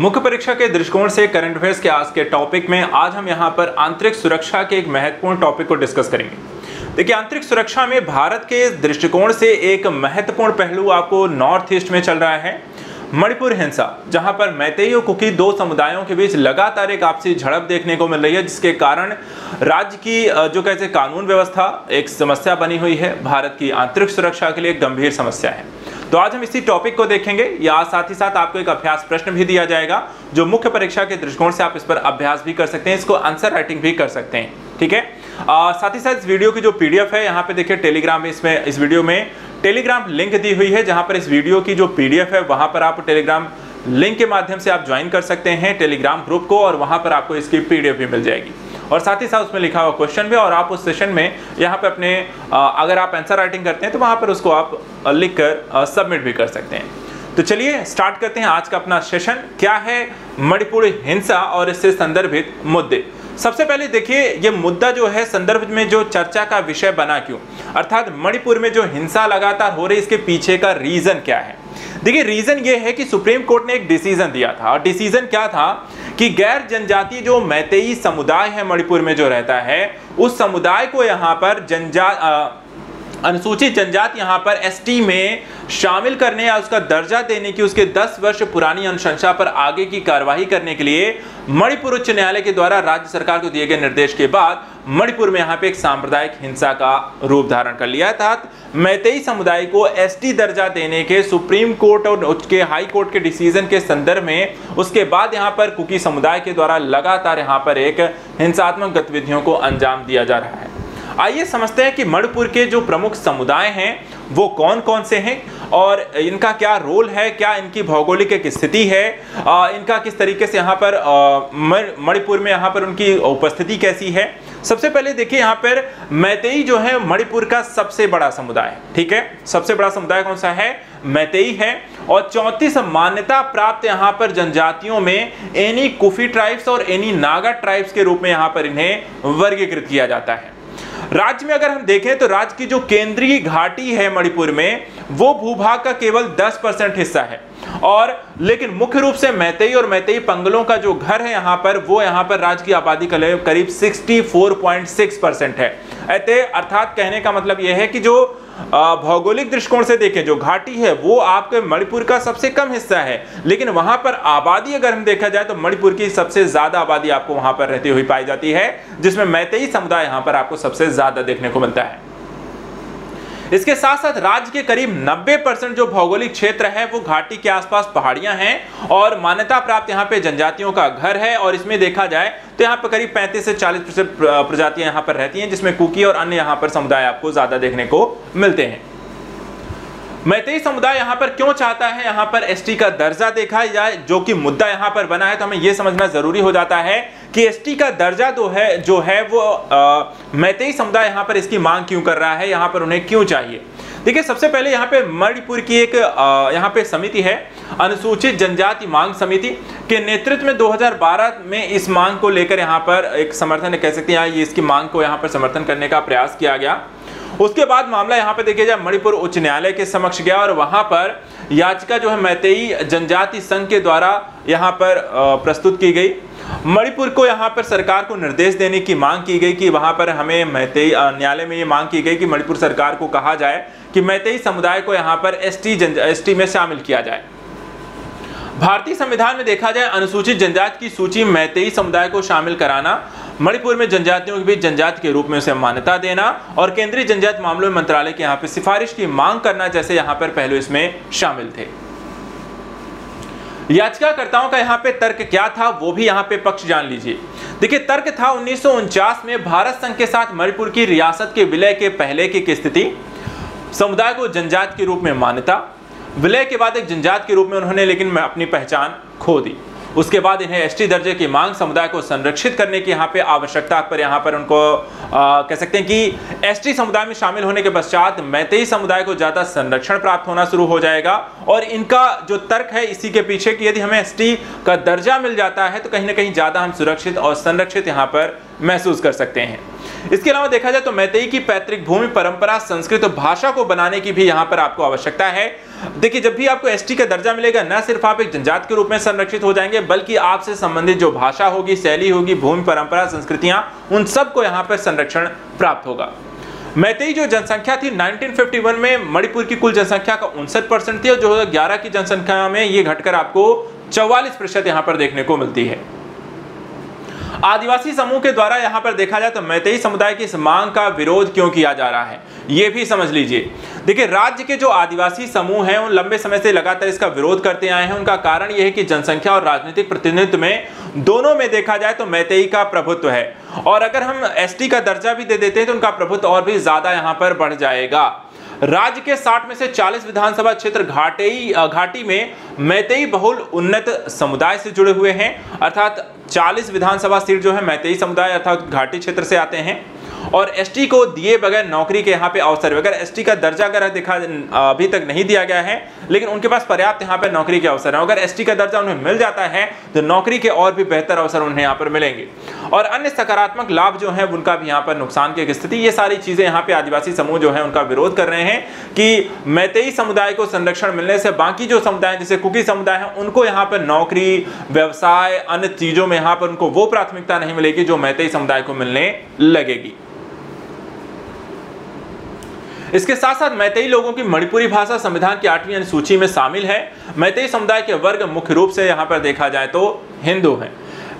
मुख्य परीक्षा के दृष्टिकोण से करंट अफेयर्स के आज के टॉपिक में आज हम यहाँ पर आंतरिक सुरक्षा के एक महत्वपूर्ण टॉपिक को डिस्कस करेंगे। देखिए, आंतरिक सुरक्षा में भारत के दृष्टिकोण से एक महत्वपूर्ण पहलू आपको नॉर्थ ईस्ट में चल रहा है, मणिपुर हिंसा, जहाँ पर और कुकी दो समुदायों के बीच लगातार एक आपसी झड़प देखने को मिल रही है, जिसके कारण राज्य की जो कहते कानून व्यवस्था, एक समस्या बनी हुई है। भारत की आंतरिक सुरक्षा के लिए गंभीर समस्या है। तो आज हम इसी टॉपिक को देखेंगे। या साथ ही साथ आपको एक अभ्यास प्रश्न भी दिया जाएगा, जो मुख्य परीक्षा के दृष्टिकोण से आप इस पर अभ्यास भी कर सकते हैं, इसको आंसर राइटिंग भी कर सकते हैं, ठीक है? साथ ही साथ इस वीडियो की जो पीडीएफ है, यहाँ पे देखिए टेलीग्राम में इसमें, इस वीडियो में टेलीग्राम लिंक दी हुई है, जहाँ पर इस वीडियो की जो पीडीएफ है, वहाँ पर आप टेलीग्राम लिंक के माध्यम से आप ज्वाइन कर सकते हैं टेलीग्राम ग्रुप को, और वहाँ पर आपको इसकी पीडीएफ भी मिल जाएगी। और साथ ही साथ उसमें लिखा हुआ क्वेश्चन भी और आप उस सेशन में यहाँ पे अपने अगर आप आंसर राइटिंग करते हैं तो वहाँ पर उसको आप लिख कर सबमिट भी कर सकते हैं। तो चलिए स्टार्ट करते हैं आज का अपना सेशन क्या है मणिपुर हिंसा और इससे संदर्भित मुद्दे? सबसे पहले देखिए, ये मुद्दा जो है संदर्भ में जो चर्चा का विषय बना क्यों? अर्थात मणिपुर में जो हिंसा लगातार हो रही इसके पीछे का रीजन क्या है? देखिए रीजन ये है कि सुप्रीम कोर्ट ने एक डिसीज़न दिया था। और डिसीज़न क्या था? कि गैर जनजातीय जो मैतेई समुदाय है मणिपुर में जो रहता है, उस समुदाय को यहाँ पर जनजा अनुसूचित जनजाति यहाँ पर एसटी में शामिल करने या उसका दर्जा देने की, उसके 10 वर्ष पुरानी अनुशंसा पर आगे की कार्यवाही करने के लिए मणिपुर उच्च न्यायालय के द्वारा राज्य सरकार को दिए गए निर्देश के बाद मणिपुर में यहाँ पे एक सांप्रदायिक हिंसा का रूप धारण कर लिया था मैतेई समुदाय को एसटी दर्जा देने के, सुप्रीम कोर्ट और उसके हाई कोर्ट के डिसीज़न के संदर्भ में उसके बाद यहाँ पर कुकी समुदाय के द्वारा लगातार यहाँ पर एक हिंसात्मक गतिविधियों को अंजाम दिया जा रहा है। आइए समझते हैं कि मणिपुर के जो प्रमुख समुदाय हैं वो कौन कौन से हैं और इनका क्या रोल है क्या इनकी भौगोलिक एक स्थिति है आ, इनका किस तरीके से यहाँ पर मणिपुर में यहाँ पर उनकी उपस्थिति कैसी है। सबसे पहले देखिए यहाँ पर मैतेई जो है मणिपुर का सबसे बड़ा समुदाय ठीक है? सबसे बड़ा समुदाय कौन सा है? मैतेई है और चौंतीस मान्यता प्राप्त यहाँ पर जनजातियों में एनी कुफी ट्राइब्स और एनी नागा ट्राइब्स के रूप में यहाँ पर इन्हें वर्गीकृत किया जाता है। राज्य में अगर हम देखें तो राज्य की जो केंद्रीय घाटी है मणिपुर में, वो भूभाग का केवल 10 परसेंट हिस्सा है। और लेकिन मुख्य रूप से मैतेई और मैतेई पंगलों का जो घर है यहाँ पर, वो यहाँ पर राज्य की आबादी का करीब 64.6 परसेंट है। ऐसे अर्थात कहने का मतलब यह है कि जो भौगोलिक दृष्टिकोण से देखें, जो घाटी है, वो आपके मणिपुर का सबसे कम हिस्सा है। लेकिन वहाँ पर आबादी अगर हम देखा जाए तो मणिपुर की सबसे ज़्यादा आबादी आपको वहाँ पर रहती हुई पाई जाती है, जिसमें मैतेई समुदाय यहाँ पर आपको सबसे ज़्यादा देखने को मिलता है। इसके साथ साथ राज्य के करीब 90 परसेंट जो भौगोलिक क्षेत्र है, वो घाटी के आसपास पहाड़ियाँ हैं और मान्यता प्राप्त यहाँ पे जनजातियों का घर है और इसमें देखा जाए तो यहाँ पर करीब 35 से 40 प्रजातियाँ यहाँ पर रहती हैं, जिसमें कुकी और अन्य यहाँ पर समुदाय आपको ज़्यादा देखने को मिलते हैं। मैतेई समुदाय यहाँ पर क्यों चाहता है? यहाँ पर एसटी का दर्जा देखा जाए, जो कि मुद्दा यहाँ पर बना है तो हमें यह समझना ज़रूरी हो जाता है कि एसटी का दर्जा जो है जो है वो मैतेई समुदाय यहाँ पर इसकी मांग क्यों कर रहा है, यहाँ पर उन्हें क्यों चाहिए? देखिए, सबसे पहले यहाँ पे मणिपुर की एक यहाँ पे समिति है, अनुसूचित जनजाति मांग समिति, के नेतृत्व में 2012 में इस मांग को लेकर यहाँ पर एक समर्थन, कह सकते हैं इसकी मांग को यहाँ पर समर्थन करने का प्रयास किया गया। उसके बाद मामला यहाँ पे देखिए जाए, मणिपुर उच्च न्यायालय के समक्ष गया और वहाँ पर याचिका जो है मैतेई जनजाति संघ के द्वारा यहाँ पर प्रस्तुत की गई। मणिपुर को यहाँ पर सरकार को निर्देश देने की मांग की गई कि वहाँ पर हमें मैतेई न्यायालय में ये मांग की गई कि मणिपुर सरकार को कहा जाए कि मैतेई समुदाय को यहाँ पर एस एसटी एसटी में शामिल किया जाए। भारतीय संविधान में देखा जाए, अनुसूचित जनजाति की सूची मैतेई समुदाय को शामिल कराना मणिपुर में जनजातियों के बीच जनजाति के रूप में उसे मान्यता देना और केंद्रीय जनजाति मामलों में मंत्रालय के यहाँ पे सिफारिश की मांग करना जैसे यहाँ पर पहले इसमें शामिल थे। याचिकाकर्ताओं का यहाँ पे तर्क क्या था वो भी यहाँ पे पक्ष जान लीजिए। देखिए, तर्क था उन्नीस सौ उनचास में भारत संघ के साथ मणिपुर की रियासत के विलय के पहले की स्थिति? समुदाय को जनजाति के रूप में मान्यता, विलय के बाद एक जनजात के रूप में उन्होंने लेकिन अपनी पहचान खो दी। उसके बाद इन्हें एसटी दर्जे की मांग समुदाय को संरक्षित करने की यहाँ पे आवश्यकता पर यहाँ पर उनको आ, कह सकते हैं कि एसटी समुदाय में शामिल होने के पश्चात मैतेई समुदाय को ज़्यादा संरक्षण प्राप्त होना शुरू हो जाएगा और इनका जो तर्क है इसी के पीछे कि यदि हमें एसटी का दर्जा मिल जाता है तो कहीं ना कहीं ज़्यादा हम सुरक्षित और संरक्षित यहाँ पर महसूस कर सकते हैं। इसके अलावा देखा जाए तो मैतेई की पैतृक भूमि परंपरा, संस्कृत भाषा को बनाने की भी यहाँ पर आपको आवश्यकता है। देखिए, जब भी आपको एसटी का दर्जा मिलेगा, न सिर्फ़ आप एक जनजात के रूप में संरक्षित हो जाएँगे, बल्कि आपसे संबंधित जो भाषा होगी, शैली होगी, भूमि, परंपरा, संस्कृतियाँ, उन सबको यहाँ पर संरक्षण प्राप्त होगा। मैतेई जो जनसंख्या थी 1951 में मणिपुर की कुल जनसंख्या का उनसठ परसेंट थी और जो ग्यारह की जनसंख्या में ये घटकर आपको चौवालीस प्रतिशत यहाँ पर देखने को मिलती है। आदिवासी समूह के द्वारा यहाँ पर देखा जाए तो मैतेई समुदाय की इस मांग का विरोध क्यों किया जा रहा है? यह भी समझ लीजिए। देखिए, राज्य के जो आदिवासी समूह हैं, उन लंबे समय से लगातार इसका विरोध करते आए हैं। उनका कारण यह है कि जनसंख्या और राजनीतिक प्रतिनिधित्व में दोनों में देखा जाए तो मैतेई का प्रभुत्व है। और अगर हम एसटी का दर्जा भी दे देते हैं तो उनका प्रभुत्व और भी ज़्यादा यहाँ पर बढ़ जाएगा। राज्य के 60 में से 40 विधानसभा क्षेत्र घाटी घाटी में मैतेई बहुल उन्नत समुदाय से जुड़े हुए हैं। अर्थात 40 विधानसभा सीट जो है मैतेई समुदाय अर्थात घाटी क्षेत्र से आते हैं। और एसटी को दिए बगैर नौकरी के यहाँ पे अवसर अगर एसटी का दर्जा अगर देखा अभी तक नहीं दिया गया है, लेकिन उनके पास पर्याप्त यहाँ पे नौकरी के अवसर है। अगर एसटी का दर्जा उन्हें मिल जाता है तो नौकरी के और भी बेहतर अवसर उन्हें यहाँ पर मिलेंगे। और अन्य सकारात्मक लाभ जो है, उनका भी यहाँ पर नुकसान की स्थिति। ये सारी चीज़ें यहाँ पे आदिवासी समूह जो है, उनका विरोध कर रहे हैं कि मैतेई समुदाय को संरक्षण मिलने से बाकी जो समुदाय, जैसे कुकी समुदाय है, उनको यहाँ पर नौकरी, व्यवसाय, अन्य चीज़ों में यहाँ पर उनको वो प्राथमिकता नहीं मिलेगी जो मैतेई समुदाय को मिलने लगेगी। इसके साथ साथ मैतेई लोगों की मणिपुरी भाषा संविधान की आठवीं अनुसूची में शामिल है। मैतेई समुदाय के वर्ग मुख्य रूप से यहाँ पर देखा जाए तो हिंदू हैं।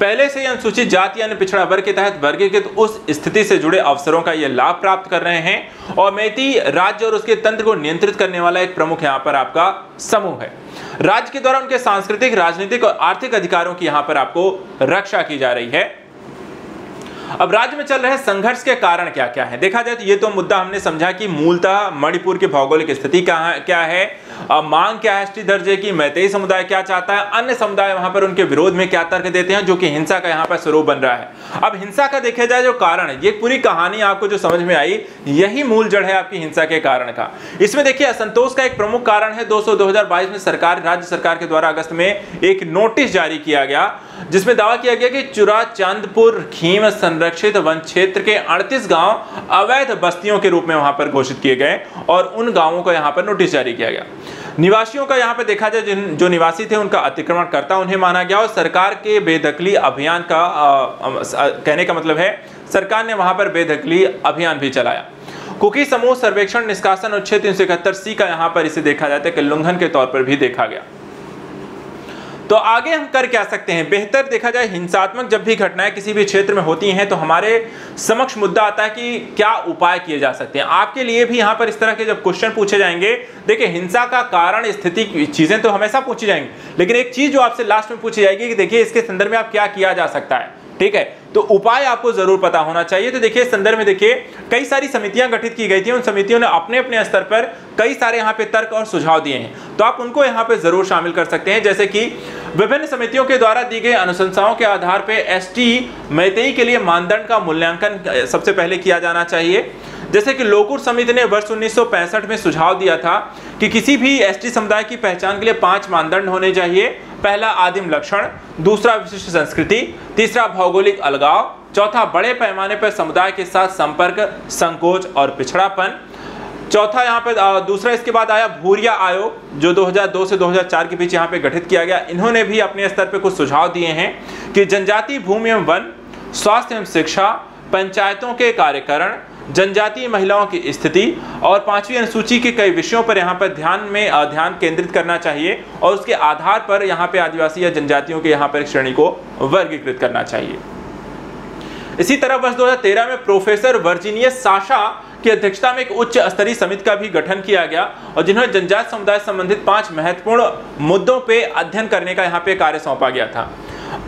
पहले से ही अनुसूचित जाति यानी पिछड़ा वर्ग के तहत वर्गीकृत उस स्थिति से जुड़े अवसरों का ये लाभ प्राप्त कर रहे हैं और मैती राज्य और उसके तंत्र को नियंत्रित करने वाला एक प्रमुख यहाँ पर आपका समूह है। राज्य के द्वारा उनके सांस्कृतिक, राजनीतिक और आर्थिक अधिकारों की यहाँ पर आपको रक्षा की जा रही है। अब राज्य में चल रहे संघर्ष के कारण क्या क्या है? देखा जाए तो ये तो मुद्दा हमने समझा कि मूलतः मणिपुर की भौगोलिक स्थिति क्या है? मांग क्या है एसटी दर्जे की? मैतेई समुदाय क्या चाहता है? अन्य समुदाय वहाँ पर उनके विरोध में क्या तर्क देते हैं, जो कि हिंसा का यहाँ पर स्वरूप बन रहा है? अब हिंसा का देखा जाए जो कारण, ये पूरी कहानी आपको जो समझ में आई, यही मूल जड़ है आपकी हिंसा के कारण का। इसमें देखिए, असंतोष का एक प्रमुख कारण है दोस्तों 2022 में सरकार, राज्य सरकार के द्वारा अगस्त में एक नोटिस जारी किया गया जिसमें दावा किया गया कि चुरा चांदपुर खीम संरक्षित वन क्षेत्र के 38 गाँव अवैध बस्तियों के रूप में वहाँ पर घोषित किए गए और उन गाँवों को यहाँ पर नोटिस जारी किया गया। निवासियों का यहाँ पे देखा जाए जिन जो निवासी थे उनका अतिक्रमण करता उन्हें माना गया और सरकार के बेदखली अभियान का आ, आ, आ, कहने का मतलब है सरकार ने वहाँ पर बेदखली अभियान भी चलाया। कुकी समूह सर्वेक्षण निष्कासन अनुच्छेद तीन सौ का यहाँ पर इसे देखा जाता है कि उल्लंघन के तौर पर भी देखा गया। तो आगे हम कर क्या सकते हैं? बेहतर देखा जाए, हिंसात्मक जब भी घटनाएँ किसी भी क्षेत्र में होती हैं तो हमारे समक्ष मुद्दा आता है कि क्या उपाय किए जा सकते हैं। आपके लिए भी यहाँ पर इस तरह के जब क्वेश्चन पूछे जाएँगे, देखिए, हिंसा का कारण, स्थिति, चीज़ें तो हमेशा पूछी जाएँगी। लेकिन एक चीज़ जो आपसे लास्ट में पूछी जाएगी कि देखिए, इसके संदर्भ में आप क्या किया जा सकता है? ठीक है? तो उपाय आपको ज़रूर पता होना चाहिए। तो देखिए संदर्भ में देखिए, कई सारी समितियाँ गठित की गई थी। उन समितियों ने अपने अपने स्तर पर कई सारे यहाँ पे तर्क और सुझाव दिए हैं। तो आप उनको यहाँ पे ज़रूर शामिल कर सकते हैं। जैसे कि विभिन्न समितियों के द्वारा दी गई अनुशंसाओं के आधार पर एस टी के लिए मानदंड का मूल्यांकन सबसे पहले किया जाना चाहिए। जैसे कि लोकुर समिति ने वर्ष 1965 में सुझाव दिया था कि किसी भी एसटी समुदाय की पहचान के लिए पाँच मानदंड होने चाहिए। पहला, आदिम लक्षण, दूसरा, विशिष्ट संस्कृति, तीसरा, भौगोलिक अलगाव, चौथा, बड़े पैमाने पर समुदाय के साथ संपर्क, संकोच और पिछड़ापन चौथा यहाँ पे दूसरा इसके बाद आया भूरिया आयोग, जो 2002 से 2004 के बीच यहाँ पे गठित किया गया। इन्होंने भी अपने स्तर पे कुछ सुझाव दिए हैं कि जनजातीय भूमि एवं वन, स्वास्थ्य एवं शिक्षा, पंचायतों के कार्यकरण, जनजातीय महिलाओं की स्थिति और पांचवी अनुसूची के कई विषयों पर यहाँ पर ध्यान में ध्यान केंद्रित करना चाहिए और उसके आधार पर यहाँ पे आदिवासी या जनजातियों के यहाँ पर श्रेणी को वर्गीकृत करना चाहिए। इसी तरह वर्ष 2013 में प्रोफेसर वर्जीनियस साशा की अध्यक्षता में एक उच्च स्तरीय समिति का भी गठन किया गया और जिन्होंने जनजात समुदाय संबंधित पाँच महत्वपूर्ण मुद्दों पे अध्ययन करने का यहाँ पे कार्य सौंपा गया था।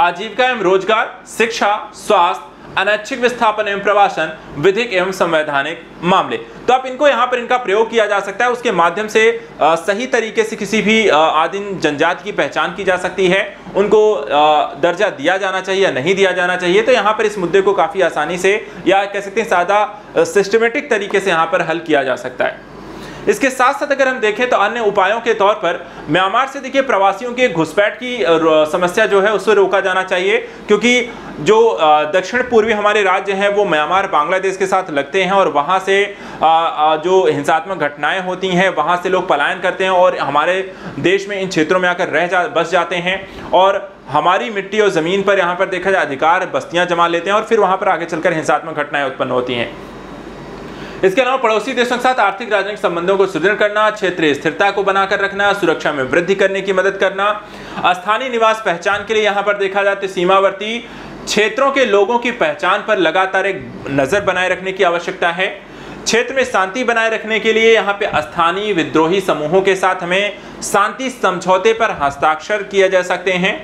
आजीविका एवं रोज़गार, शिक्षा, स्वास्थ्य अनैच्छिक विस्थापन एवं प्रवासन विधिक एवं संवैधानिक मामले। तो आप इनको यहाँ पर इनका प्रयोग किया जा सकता है उसके माध्यम से आ, सही तरीके से किसी भी आदिम जनजाति की पहचान की जा सकती है। उनको आ, दर्जा दिया जाना चाहिए या नहीं दिया जाना चाहिए तो यहाँ पर इस मुद्दे को काफ़ी आसानी से या कह सकते हैं सादा सिस्टमेटिक तरीके से यहाँ पर हल किया जा सकता है। इसके साथ साथ अगर हम देखें तो अन्य उपायों के तौर पर म्यांमार से देखिए प्रवासियों के घुसपैठ की समस्या जो है उससे रोका जाना चाहिए, क्योंकि जो दक्षिण पूर्वी हमारे राज्य हैं वो म्यांमार, बांग्लादेश के साथ लगते हैं और वहाँ से जो हिंसात्मक घटनाएँ होती हैं, वहाँ से लोग पलायन करते हैं और हमारे देश में इन क्षेत्रों में आकर रह जा, बस जाते हैं और हमारी मिट्टी और ज़मीन पर यहाँ पर देखा जाए अधिकार बस्तियाँ जमा लेते हैं और फिर वहाँ पर आगे चलकर हिंसात्मक घटनाएँ उत्पन्न होती हैं। इसके अलावा पड़ोसी देशों के साथ आर्थिक राजनीतिक संबंधों को सुदृढ़ करना, क्षेत्रीय स्थिरता को बनाकर रखना, सुरक्षा में वृद्धि करने की मदद करना स्थानीय निवास पहचान के लिए यहाँ पर देखा जाता तो सीमावर्ती क्षेत्रों के लोगों की पहचान पर लगातार एक नज़र बनाए रखने की आवश्यकता है। क्षेत्र में शांति बनाए रखने के लिए यहाँ पे स्थानीय विद्रोही समूहों के साथ हमें शांति समझौते पर हस्ताक्षर किया जा सकते हैं।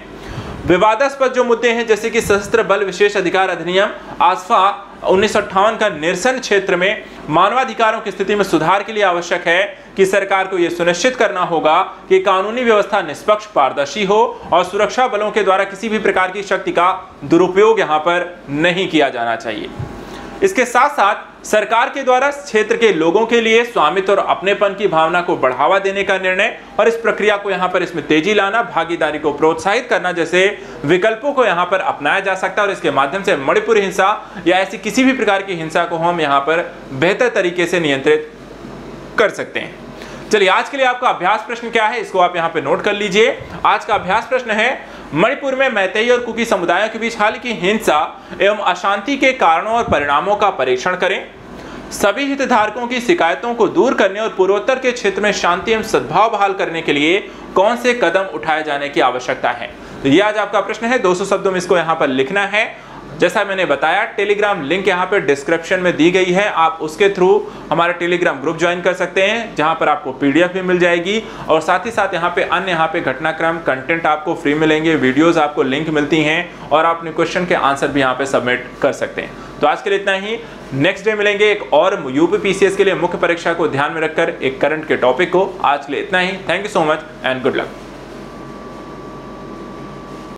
विवादास्पद जो मुद्दे हैं, जैसे कि सशस्त्र बल विशेष अधिकार अधिनियम, आसफा उन्नीस सौ अट्ठावन का निरसन क्षेत्र में मानवाधिकारों की स्थिति में सुधार के लिए आवश्यक है कि सरकार को यह सुनिश्चित करना होगा कि कानूनी व्यवस्था निष्पक्ष, पारदर्शी हो और सुरक्षा बलों के द्वारा किसी भी प्रकार की शक्ति का दुरुपयोग यहाँ पर नहीं किया जाना चाहिए। इसके साथ साथ सरकार के द्वारा क्षेत्र के लोगों के लिए स्वामित्व और अपनेपन की भावना को बढ़ावा देने का निर्णय और इस प्रक्रिया को यहाँ पर इसमें तेज़ी लाना, भागीदारी को प्रोत्साहित करना जैसे विकल्पों को यहाँ पर अपनाया जा सकता है और इसके माध्यम से मणिपुर हिंसा या ऐसी किसी भी प्रकार की हिंसा को हम यहाँ पर बेहतर तरीके से नियंत्रित कर सकते हैं। चलिए, आज के लिए आपका अभ्यास प्रश्न क्या है, इसको आप यहाँ पे नोट कर लीजिए। आज का अभ्यास प्रश्न है मणिपुर में मैतेई और कुकी समुदायों के बीच हाल की हिंसा एवं अशांति के कारणों और परिणामों का परीक्षण करें। सभी हितधारकों की शिकायतों को दूर करने और पूर्वोत्तर के क्षेत्र में शांति एवं सद्भाव बहाल करने के लिए कौन से कदम उठाए जाने की आवश्यकता है? तो ये आज आपका प्रश्न है। 200 शब्दों में इसको यहाँ पर लिखना है। जैसा मैंने बताया टेलीग्राम लिंक यहाँ पे डिस्क्रिप्शन में दी गई है। आप उसके थ्रू हमारा टेलीग्राम ग्रुप ज्वाइन कर सकते हैं, जहाँ पर आपको पीडीएफ भी मिल जाएगी और साथ ही साथ यहाँ पे अन्य यहाँ पे घटनाक्रम कंटेंट आपको फ्री मिलेंगे वीडियोस आपको लिंक मिलती हैं और आप अपने क्वेश्चन के आंसर भी यहाँ पे सबमिट कर सकते हैं। तो आज के लिए इतना ही। नेक्स्ट डे मिलेंगे एक और यूपी पीसीएस के लिए मुख्य परीक्षा को ध्यान में रखकर एक करंट के टॉपिक को। आज के लिए इतना ही। Thank you so much and good luck